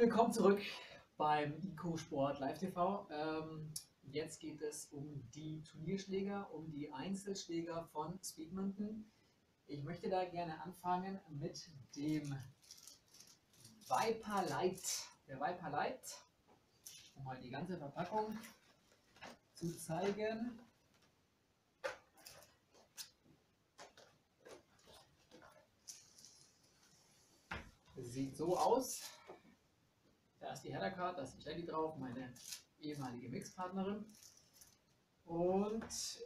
Willkommen zurück beim ICO Sport Live TV. Ähm, jetzt geht es um die Turnierschläger, um die Einzelschläger von Speedmonton. Ich möchte da gerne anfangen mit dem Viper Light. Der Viper Light, um mal die ganze Verpackung zu zeigen. Sieht so aus. Ist die Header-Card, da ist die Shelly drauf, meine ehemalige Mixpartnerin. Und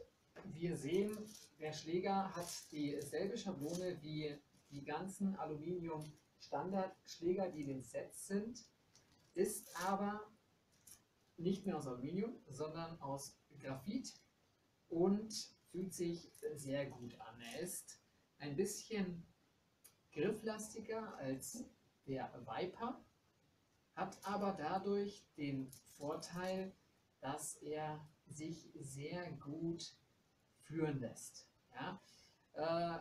wir sehen, der Schläger hat dieselbe Schablone wie die ganzen Aluminium-Standard-Schläger, die in den Sets sind, ist aber nicht mehr aus Aluminium, sondern aus Graphit und fühlt sich sehr gut an. Er ist ein bisschen grifflastiger als der Viper, hat aber dadurch den Vorteil, dass er sich sehr gut führen lässt. Ja? Äh,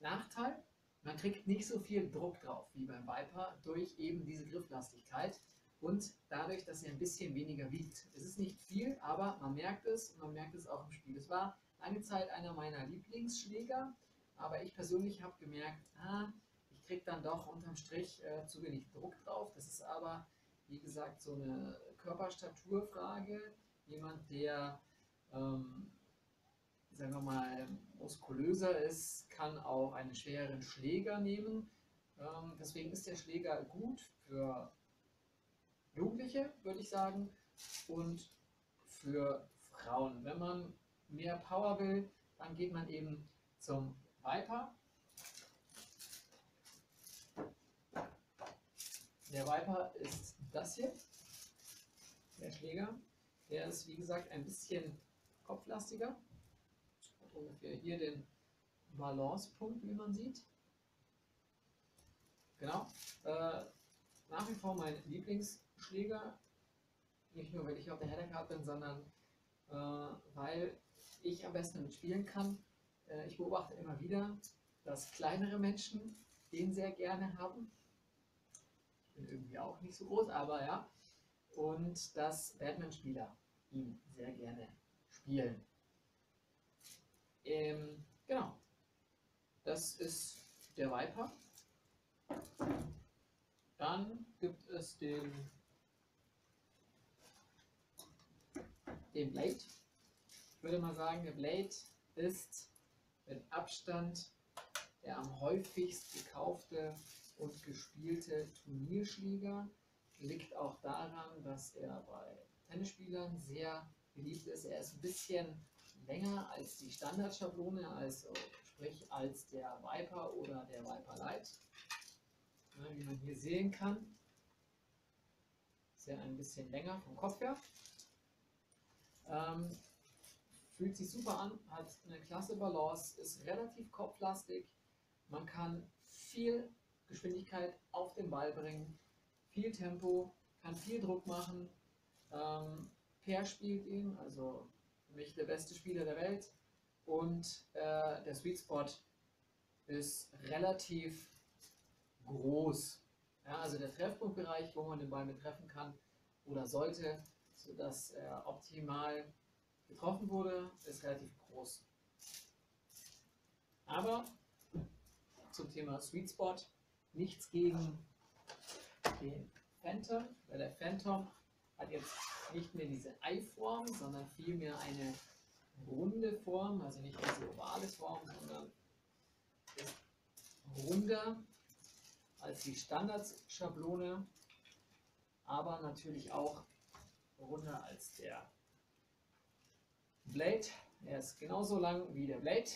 Nachteil, man kriegt nicht so viel Druck drauf wie beim Viper durch eben diese Grifflastigkeit und dadurch, dass er ein bisschen weniger wiegt. Es ist nicht viel, aber man merkt es und man merkt es auch im Spiel. Es war lange Zeit einer meiner Lieblingsschläger, aber ich persönlich habe gemerkt, ah, kriege dann doch unterm Strich äh, zu wenig Druck drauf. Das ist aber, wie gesagt, so eine Körperstaturfrage. Jemand, der, ähm, sagen wir mal, muskulöser ist, kann auch einen schwereren Schläger nehmen. Ähm, deswegen ist der Schläger gut für Jugendliche, würde ich sagen, und für Frauen. Wenn man mehr Power will, dann geht man eben zum Viper. Der Viper ist das hier, der Schläger. Der ist, wie gesagt, ein bisschen kopflastiger. Hat ungefähr hier den Balancepunkt, wie man sieht. Genau. Äh, nach wie vor mein Lieblings Schläger. Nicht nur, weil ich auf der Header-Card bin, sondern äh, weil ich am besten damit spielen kann. Äh, ich beobachte immer wieder, dass kleinere Menschen den sehr gerne haben. Bin irgendwie auch nicht so groß, aber ja. Und dass Batman-Spieler ihn sehr gerne spielen. Ähm, genau. Das ist der Viper. Dann gibt es den den Blade. Ich würde mal sagen, der Blade ist mit Abstand der am häufigst gekaufte und gespielte Turnierschläger. Liegt auch daran, dass er bei Tennisspielern sehr beliebt ist. Er ist ein bisschen länger als die Standardschablone, also sprich als der Viper oder der Viper Light. wie man hier sehen kann, ist er ein bisschen länger vom Kopf her. Ähm, fühlt sich super an, hat eine klasse Balance, ist relativ kopflastig. Man kann viel Geschwindigkeit auf den Ball bringen, viel Tempo, kann viel Druck machen. Ähm, per spielt ihn, also für mich der beste Spieler der Welt. Und äh, der Sweet Spot ist relativ groß. Ja, also der Treffpunktbereich, wo man den Ball mit treffen kann oder sollte, sodass er optimal getroffen wurde, ist relativ groß. Aber zum Thema Sweet Spot nichts gegen den Phantom, weil der Phantom hat jetzt nicht mehr diese Eiform, sondern vielmehr eine runde Form, also nicht diese ovale Form, sondern ist runder als die Standardschablone, aber natürlich auch runder als der Blade. Er ist genauso lang wie der Blade.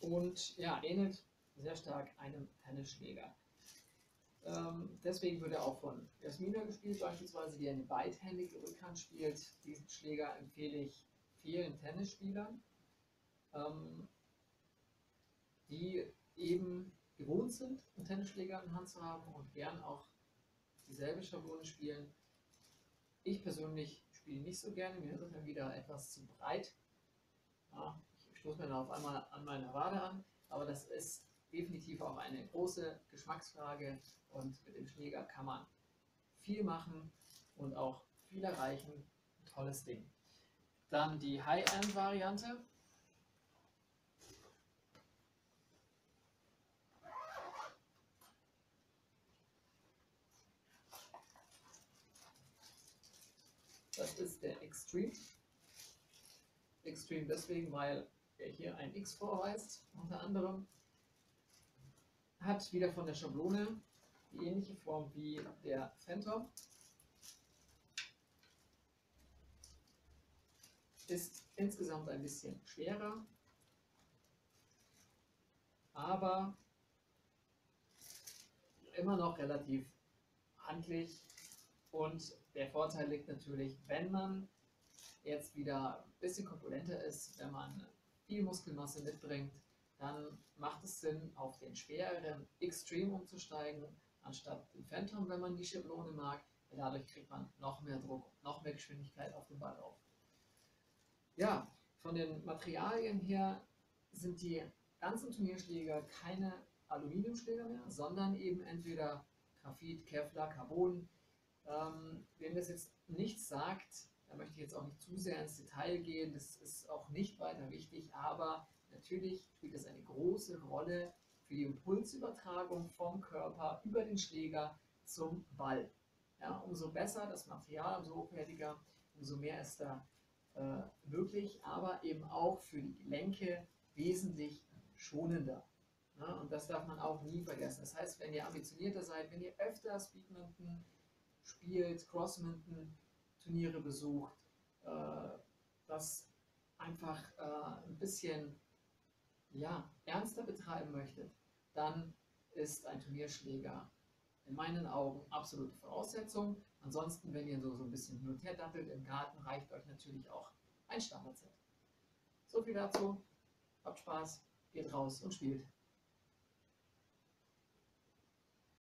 Und ja, ähnelt sehr stark einem Tennisschläger. Ähm, deswegen wird er auch von Jasmina gespielt, beispielsweise, die eine beidhändige Rückhand spielt. Diesen Schläger empfehle ich vielen Tennisspielern, ähm, die eben gewohnt sind, einen Tennisschläger in der Hand zu haben und gern auch dieselbe Schablone spielen. Ich persönlich spiele nicht so gerne, mir ist es dann wieder etwas zu breit. Ja, stoße mir da auf einmal an meiner Wade an, aber das ist definitiv auch eine große Geschmacksfrage und mit dem Schläger kann man viel machen und auch viel erreichen. Ein tolles Ding. Dann die High-End-Variante. Das ist der Extreme. Extreme deswegen, weil er hier ein X vorweist, unter anderem. Hat wieder von der Schablone die ähnliche Form wie der Phantom. Ist insgesamt ein bisschen schwerer, aber immer noch relativ handlich und der Vorteil liegt natürlich, wenn man jetzt wieder ein bisschen korpulenter ist, wenn man viel Muskelmasse mitbringt, dann macht es Sinn, auf den schwereren Extreme umzusteigen, anstatt den Phantom, wenn man die Schablone mag. Weil dadurch kriegt man noch mehr Druck, noch mehr Geschwindigkeit auf den Ball auf. Ja, von den Materialien her sind die ganzen Turnierschläger keine Aluminiumschläger mehr, sondern eben entweder Graphit, Kevlar, Carbon, ähm, wem das jetzt nichts sagt, da möchte ich jetzt auch nicht zu sehr ins Detail gehen, das ist auch nicht weiter wichtig, aber natürlich spielt es eine große Rolle für die Impulsübertragung vom Körper über den Schläger zum Ball. Ja, umso besser das Material, umso hochwertiger, umso mehr ist da äh, möglich, aber eben auch für die Gelenke wesentlich schonender. Ja, und das darf man auch nie vergessen. Das heißt, wenn ihr ambitionierter seid, wenn ihr öfter Speedminton spielt, Crossminton Turniere besucht, äh, das einfach äh, ein bisschen ja, ernster betreiben möchtet, dann ist ein Turnierschläger in meinen Augen absolute Voraussetzung. Ansonsten, wenn ihr so, so ein bisschen hin und her dattelt im Garten, reicht euch natürlich auch ein Standardset. So viel dazu. Habt Spaß, geht raus und spielt.